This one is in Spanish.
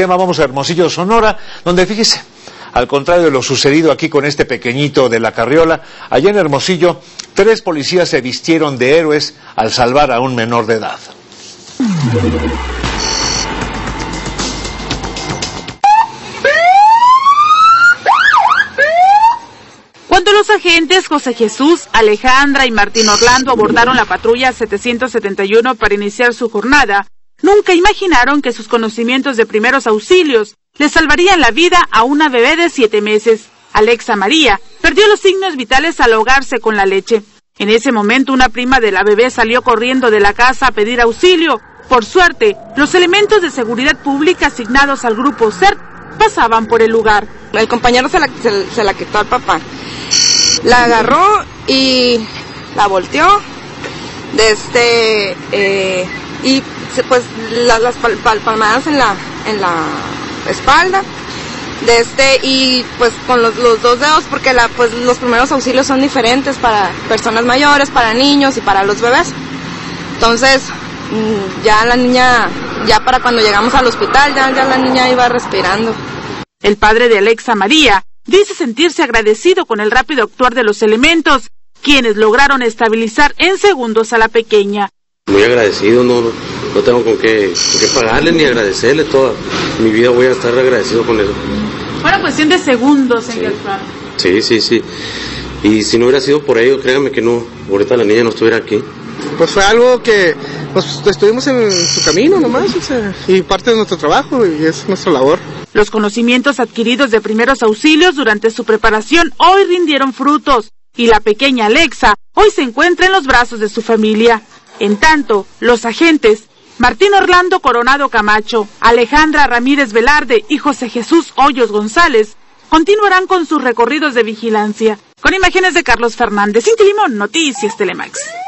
tema vamos a Hermosillo, Sonora, donde fíjese, al contrario de lo sucedido aquí con este pequeñito de la carriola, allá en Hermosillo, tres policías se vistieron de héroes al salvar a un menor de edad. Cuando los agentes José Jesús, Alejandra y Martín Orlando abordaron la patrulla 771 para iniciar su jornada, nunca imaginaron que sus conocimientos de primeros auxilios le salvarían la vida a una bebé de siete meses. Alexa María perdió los signos vitales al ahogarse con la leche. En ese momento una prima de la bebé salió corriendo de la casa a pedir auxilio. Por suerte, los elementos de seguridad pública asignados al grupo CERT pasaban por el lugar. El compañero se la, quitó al papá. La agarró y la volteó. De este, eh, y pues las palmadas en la, en la espalda de este y pues con los, dos dedos porque la, pues los primeros auxilios son diferentes para personas mayores, para niños y para los bebés. Entonces mm, ya la niña, ya para cuando llegamos al hospital, ya, ya la niña iba respirando. El padre de Alexa María dice sentirse agradecido con el rápido actuar de los elementos, quienes lograron estabilizar en segundos a la pequeña. Muy agradecido, no, no tengo con qué, pagarle ni agradecerle toda mi vida voy a estar agradecido con eso. Fueron cuestión de segundos en el Sí, sí, sí. Y si no hubiera sido por ello, créanme que no, ahorita la niña no estuviera aquí. Pues fue algo que pues, estuvimos en su camino nomás, y parte de nuestro trabajo y es nuestra labor. Los conocimientos adquiridos de primeros auxilios durante su preparación hoy rindieron frutos y la pequeña Alexa hoy se encuentra en los brazos de su familia. En tanto, los agentes Martín Orlando Coronado Camacho, Alejandra Ramírez Velarde y José Jesús Hoyos González continuarán con sus recorridos de vigilancia. Con imágenes de Carlos Fernández, Cinti Limón, Noticias Telemax.